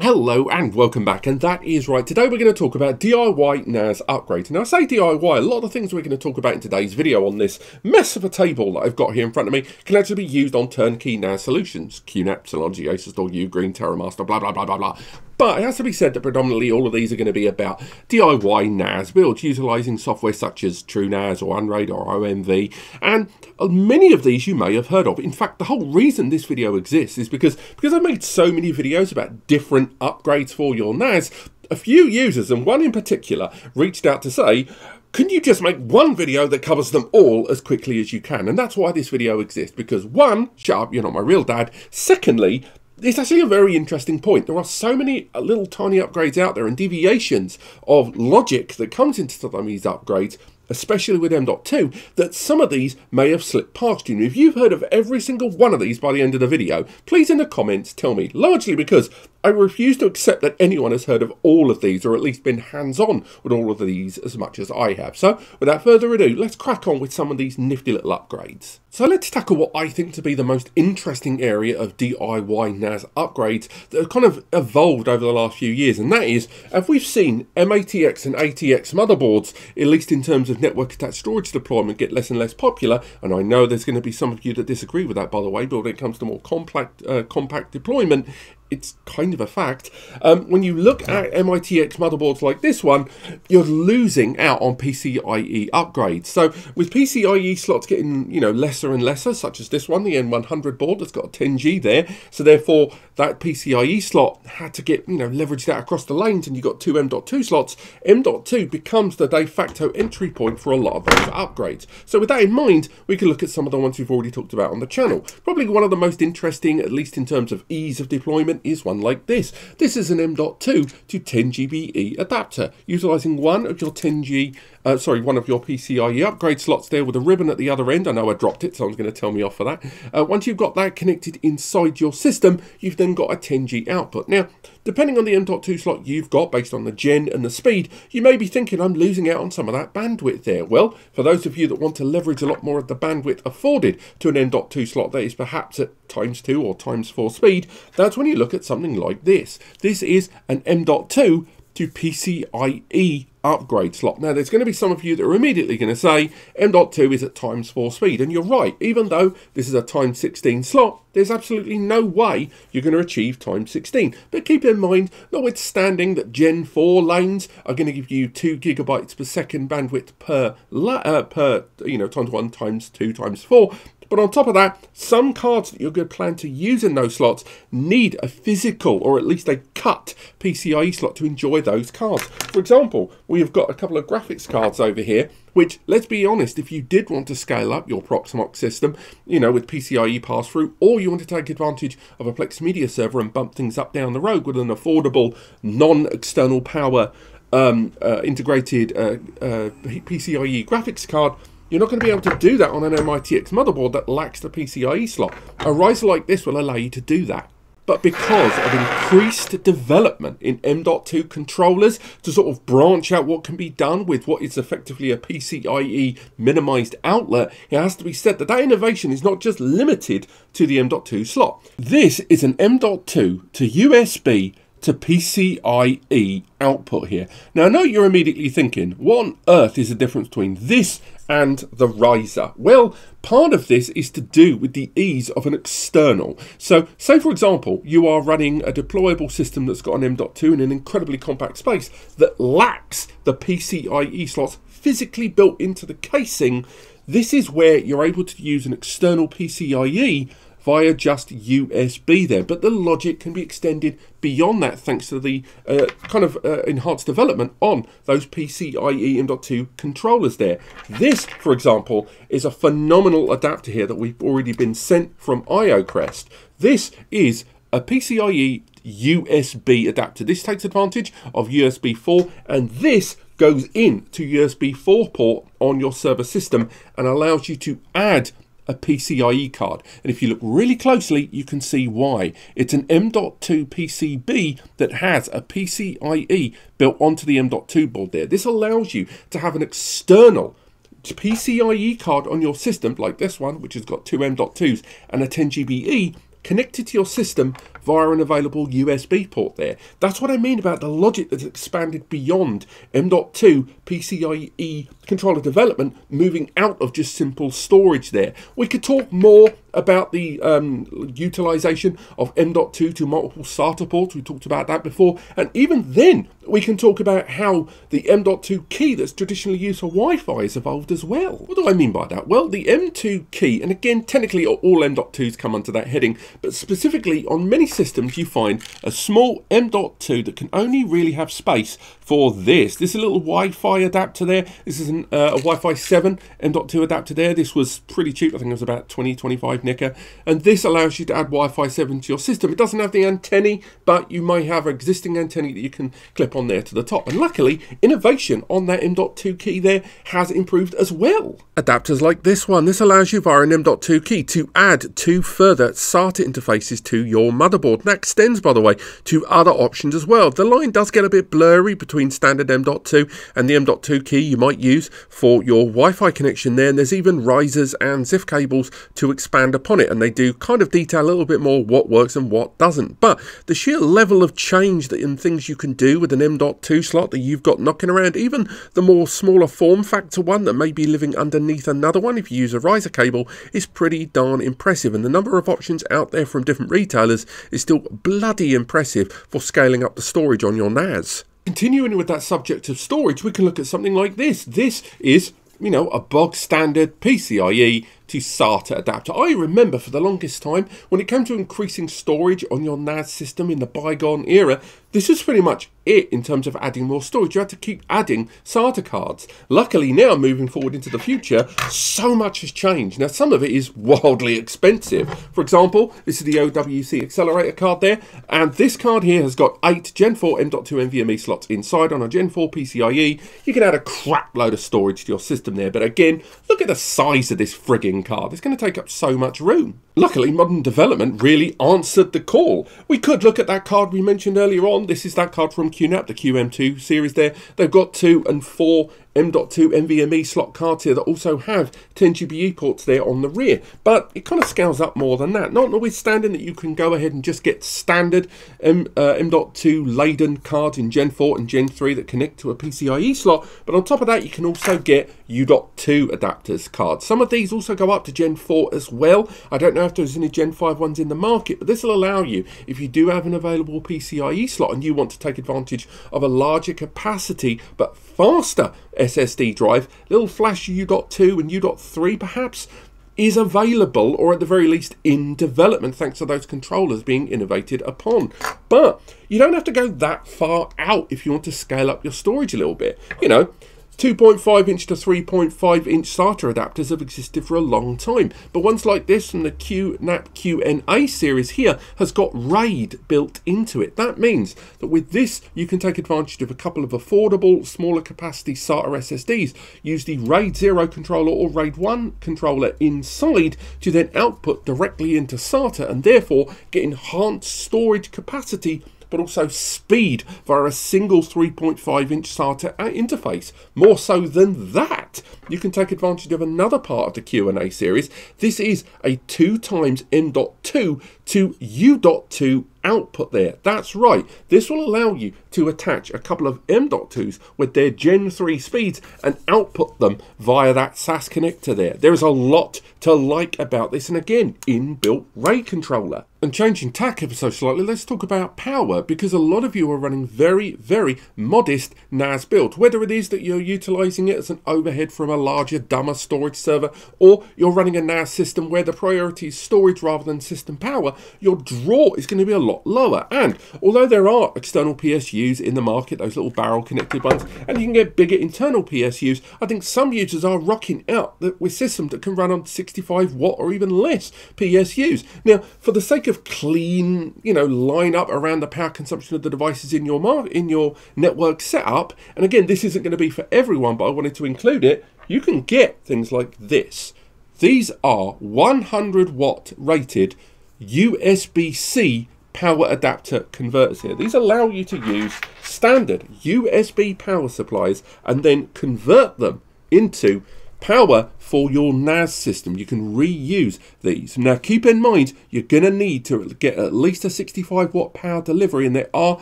Hello and welcome back, and that is right. Today we're going to talk about DIY NAS upgrades. Now I say DIY, a lot of things we're going to talk about in today's video on this mess of a table that I've got here in front of me can actually be used on turnkey NAS solutions. QNAP, Synology, Asus, Store, Ugreen, TerraMaster, blah blah blah blah blah. But it has to be said that predominantly all of these are going to be about DIY NAS builds utilising software such as TrueNAS or Unraid or OMV. And uh, many of these you may have heard of. In fact, the whole reason this video exists is because, because I've made so many videos about different upgrades for your NAS, a few users, and one in particular, reached out to say, can you just make one video that covers them all as quickly as you can? And that's why this video exists, because one, shut up, you're not my real dad. Secondly, it's actually a very interesting point. There are so many uh, little tiny upgrades out there and deviations of logic that comes into some of these upgrades especially with M.2, that some of these may have slipped past you. If you've heard of every single one of these by the end of the video, please in the comments tell me, largely because I refuse to accept that anyone has heard of all of these, or at least been hands-on with all of these as much as I have. So, without further ado, let's crack on with some of these nifty little upgrades. So let's tackle what I think to be the most interesting area of DIY NAS upgrades that have kind of evolved over the last few years, and that is, as we've seen mATX and ATX motherboards, at least in terms of network attached storage deployment, get less and less popular, and I know there's going to be some of you that disagree with that, by the way, but when it comes to more compact, uh, compact deployment, it's kind of a fact. Um, when you look at MITX motherboards like this one, you're losing out on PCIe upgrades. So with PCIe slots getting, you know, lesser and lesser, such as this one, the N100 board that's got a 10G there. So therefore, that PCIe slot had to get, you know, leveraged out across the lanes and you got two M.2 slots. M.2 becomes the de facto entry point for a lot of those upgrades. So with that in mind, we can look at some of the ones we've already talked about on the channel. Probably one of the most interesting, at least in terms of ease of deployment, is one like this. This is an M.2 to 10GBE adapter, utilizing one of your 10G, uh, sorry, one of your PCIe upgrade slots there with a ribbon at the other end. I know I dropped it, someone's going to tell me off for that. Uh, once you've got that connected inside your system, you've then got a 10G output. Now, depending on the M.2 slot you've got, based on the gen and the speed, you may be thinking I'm losing out on some of that bandwidth there. Well, for those of you that want to leverage a lot more of the bandwidth afforded to an M.2 slot that is perhaps at times 2 or times 4 speed, that's when you look at something like this. This is an M.2 to PCIe upgrade slot. Now, there's going to be some of you that are immediately going to say M.2 is at times 4 speed, and you're right. Even though this is a times 16 slot, there's absolutely no way you're going to achieve times 16. But keep in mind, notwithstanding that Gen 4 lanes are going to give you 2 gigabytes per second bandwidth per, uh, per you know, times 1 times 2 times 4, but on top of that, some cards that you're going to plan to use in those slots need a physical or at least a cut PCIe slot to enjoy those cards. For example, we have got a couple of graphics cards over here which, let's be honest, if you did want to scale up your Proxmox system, you know, with PCIe pass-through, or you want to take advantage of a Plex Media server and bump things up down the road with an affordable, non-external power um, uh, integrated uh, uh, PCIe graphics card, you're not going to be able to do that on an MITX motherboard that lacks the PCIe slot. A riser like this will allow you to do that. But because of increased development in M.2 controllers to sort of branch out what can be done with what is effectively a PCIe minimized outlet, it has to be said that that innovation is not just limited to the M.2 slot. This is an M.2 to USB to PCIe output here. Now I know you're immediately thinking, what on earth is the difference between this and the riser? Well, part of this is to do with the ease of an external. So say for example, you are running a deployable system that's got an M.2 in an incredibly compact space that lacks the PCIe slots physically built into the casing. This is where you're able to use an external PCIe via just USB there. But the logic can be extended beyond that thanks to the uh, kind of uh, enhanced development on those PCIe M.2 controllers there. This, for example, is a phenomenal adapter here that we've already been sent from IOCrest. This is a PCIe USB adapter. This takes advantage of USB 4 and this goes in to USB 4 port on your server system and allows you to add a PCIe card. And if you look really closely, you can see why. It's an M.2 PCB that has a PCIe built onto the M.2 board there. This allows you to have an external PCIe card on your system, like this one, which has got two M.2s and a 10GBE, connected to your system via an available USB port there. That's what I mean about the logic that's expanded beyond M.2 PCIe controller development, moving out of just simple storage there. We could talk more about the um, utilization of M.2 to multiple SATA ports. We talked about that before. And even then, we can talk about how the M.2 key that's traditionally used for Wi-Fi has evolved as well. What do I mean by that? Well, the M2 key, and again, technically all M.2s come under that heading, but specifically on many systems you find a small M.2 that can only really have space for this. This is a little Wi-Fi adapter there. This is an, uh, a Wi-Fi 7 M.2 adapter there. This was pretty cheap. I think it was about 20, 25 nicker. And this allows you to add Wi-Fi 7 to your system. It doesn't have the antennae, but you may have existing antennae that you can clip on there to the top. And luckily, innovation on that M.2 key there has improved as well. Adapters like this one. This allows you via an M.2 key to add two further SATA interfaces to your motherboard. That extends, by the way, to other options as well. The line does get a bit blurry between standard M.2 and the M.2 key you might use for your Wi-Fi connection there. And there's even risers and ZIF cables to expand upon it. And they do kind of detail a little bit more what works and what doesn't. But the sheer level of change that in things you can do with an M.2 slot that you've got knocking around, even the more smaller form factor one that may be living underneath another one if you use a riser cable, is pretty darn impressive. And the number of options out there from different retailers is still bloody impressive for scaling up the storage on your NAS. Continuing with that subject of storage, we can look at something like this. This is, you know, a bog standard PCIe to SATA adapter. I remember for the longest time when it came to increasing storage on your NAS system in the bygone era, this was pretty much it in terms of adding more storage. You had to keep adding SATA cards. Luckily now moving forward into the future, so much has changed. Now some of it is wildly expensive. For example, this is the OWC accelerator card there, and this card here has got 8 Gen 4 M.2 NVMe slots inside on a Gen 4 PCIe. You can add a crap load of storage to your system there, but again, look at the size of this frigging card. It's going to take up so much room. Luckily, modern development really answered the call. We could look at that card we mentioned earlier on. This is that card from QNAP, the QM2 series there. They've got two and four M.2 NVMe slot cards here that also have 10 GBE ports there on the rear. But it kind of scales up more than that. Not Notwithstanding that you can go ahead and just get standard M, uh, M.2 laden cards in Gen 4 and Gen 3 that connect to a PCIe slot. But on top of that, you can also get U.2 adapters cards. Some of these also go up to Gen 4 as well. I don't know if there's any Gen 5 ones in the market, but this will allow you, if you do have an available PCIe slot and you want to take advantage of a larger capacity but faster SSD drive, little flash U.2 and U.3 perhaps, is available or at the very least in development thanks to those controllers being innovated upon. But you don't have to go that far out if you want to scale up your storage a little bit. You know, 2.5 inch to 3.5 inch SATA adapters have existed for a long time, but ones like this from the QNAP QDA series here has got RAID built into it. That means that with this you can take advantage of a couple of affordable smaller capacity SATA SSDs, use the RAID 0 controller or RAID 1 controller inside to then output directly into SATA and therefore get enhanced storage capacity but also speed via a single 3.5 inch SATA interface. More so than that, you can take advantage of another part of the QDA series. This is a 2 times M.2 to U.2 output there. That's right, this will allow you to attach a couple of M.2s with their Gen 3 speeds and output them via that SAS connector there. There is a lot to like about this and again, inbuilt RAID controller. And changing tack ever so slightly, let's talk about power because a lot of you are running very, very modest NAS build. Whether it is that you're utilizing it as an overhead from a larger, dumber storage server or you're running a NAS system where the priority is storage rather than system power, your draw is going to be a lot lower. And although there are external PSUs in the market, those little barrel connected ones, and you can get bigger internal PSUs, I think some users are rocking out with systems that can run on 65 watt or even less PSUs. Now, for the sake of clean, you know, line up around the power consumption of the devices in your in your network setup, and again, this isn't going to be for everyone, but I wanted to include it, you can get things like this. These are 100 watt rated USB-C power adapter converters here. These allow you to use standard USB power supplies and then convert them into power for your NAS system. You can reuse these. Now keep in mind you're going to need to get at least a 65 watt power delivery and there are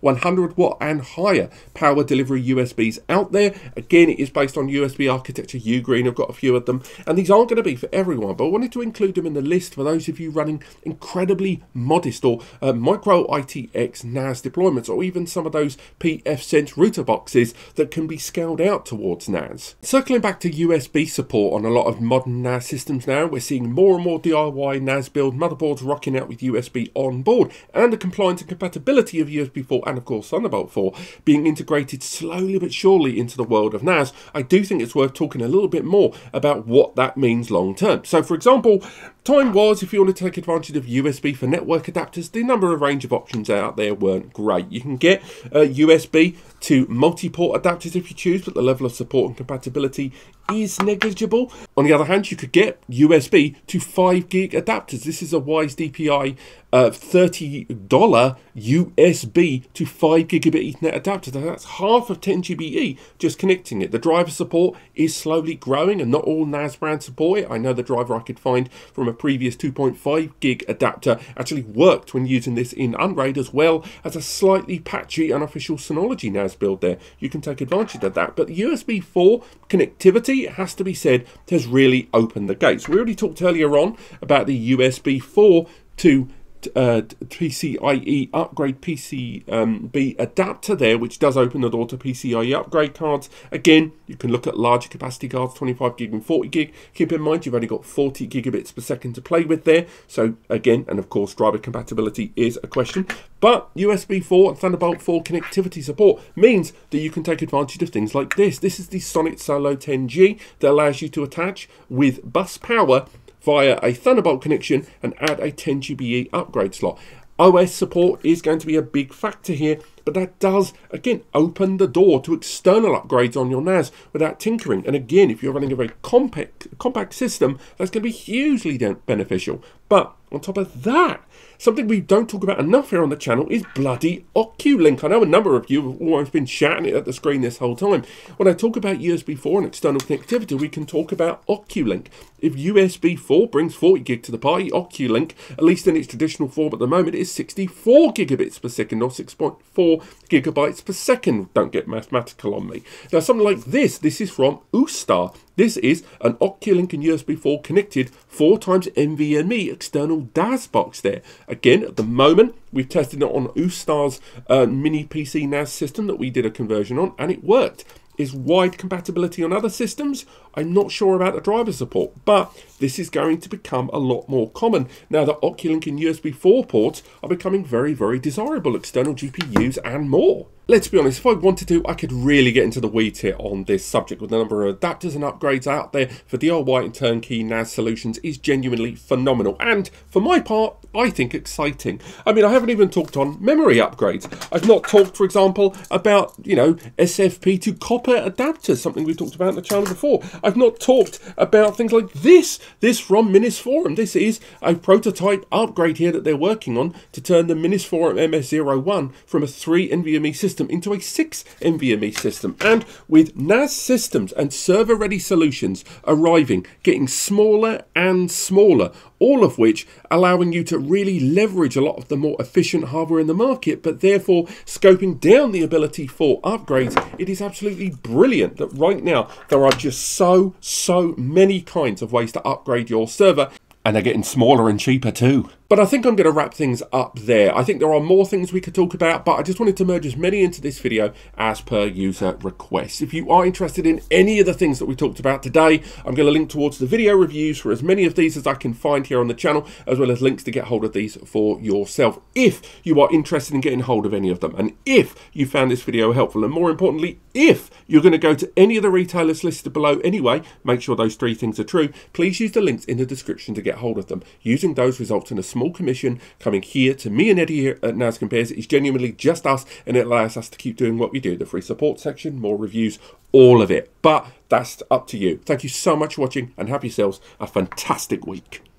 100 watt and higher power delivery USBs out there. Again it is based on USB architecture Ugreen. I've got a few of them and these aren't going to be for everyone but I wanted to include them in the list for those of you running incredibly modest or uh, micro ITX NAS deployments or even some of those pfSense router boxes that can be scaled out towards NAS. Circling back to USB support on a lot of modern NAS systems now. We're seeing more and more DIY NAS build motherboards rocking out with USB on board, and the compliance and compatibility of USB 4 and of course Thunderbolt 4 being integrated slowly but surely into the world of NAS. I do think it's worth talking a little bit more about what that means long term. So for example, Time was, if you want to take advantage of USB for network adapters, the number of range of options out there weren't great. You can get uh, USB to multi-port adapters if you choose, but the level of support and compatibility is negligible. On the other hand, you could get USB to 5 gig adapters. This is a WisdPi uh, $30 USB to 5 gigabit Ethernet adapter. That's half of 10 GBE just connecting it. The driver support is slowly growing and not all NAS brands support it. I know the driver I could find from a previous 2.5 gig adapter actually worked when using this in Unraid as well as a slightly patchy unofficial Synology NAS build there. You can take advantage of that. But USB 4 connectivity, it has to be said, has really opened the gates. We already talked earlier on about the USB 4 to uh, PCIe upgrade PCB um, adapter there, which does open the door to PCIe upgrade cards. Again, you can look at larger capacity cards, 25 gig and 40 gig. Keep in mind, you've only got 40 gigabits per second to play with there. So again, and of course, driver compatibility is a question. But USB 4 and Thunderbolt 4 connectivity support means that you can take advantage of things like this. This is the Sonnet Solo 10G that allows you to attach with bus power via a Thunderbolt connection and add a 10 GBE upgrade slot. OS support is going to be a big factor here, but that does, again, open the door to external upgrades on your NAS without tinkering. And again, if you're running a very compact, compact system, that's going to be hugely beneficial. But on top of that, Something we don't talk about enough here on the channel is bloody OcuLink. I know a number of you have almost been shouting it at the screen this whole time. When I talk about USB 4 and external connectivity, we can talk about OcuLink. If USB 4 brings 40 gig to the party, OcuLink, at least in its traditional form at the moment, is 64 gigabits per second or 6.4 gigabytes per second. Don't get mathematical on me. Now, something like this, this is from Oostar. This is an OcuLink and USB 4 connected 4 times NVMe external DAS box there. Again, at the moment, we've tested it on Oostar's uh, mini PC NAS system that we did a conversion on, and it worked. Is wide compatibility on other systems? I'm not sure about the driver support, but this is going to become a lot more common now that OcuLink and USB 4 ports are becoming very, very desirable external GPUs and more. Let's be honest, if I wanted to, I could really get into the weeds here on this subject with the number of adapters and upgrades out there for DIY and turnkey NAS solutions is genuinely phenomenal. And for my part, I think exciting. I mean, I haven't even talked on memory upgrades. I've not talked, for example, about, you know, SFP to copper adapters, something we've talked about in the channel before. I've not talked about things like this, this from Minisforum. This is a prototype upgrade here that they're working on to turn the Minisforum MS01 from a 3 NVMe system system into a 6 NVMe system. And with NAS systems and server-ready solutions arriving, getting smaller and smaller, all of which allowing you to really leverage a lot of the more efficient hardware in the market, but therefore scoping down the ability for upgrades, it is absolutely brilliant that right now there are just so, so many kinds of ways to upgrade your server, and they're getting smaller and cheaper too. But I think I'm going to wrap things up there. I think there are more things we could talk about, but I just wanted to merge as many into this video as per user request. If you are interested in any of the things that we talked about today, I'm going to link towards the video reviews for as many of these as I can find here on the channel, as well as links to get hold of these for yourself, if you are interested in getting hold of any of them. And if you found this video helpful, and more importantly, if you're going to go to any of the retailers listed below anyway, make sure those three things are true, please use the links in the description to get hold of them. Using those results in a small small commission coming here to me and Eddie here at NAS Compares. It's genuinely just us and it allows us to keep doing what we do. The free support section, more reviews, all of it. But that's up to you. Thank you so much for watching and have yourselves a fantastic week.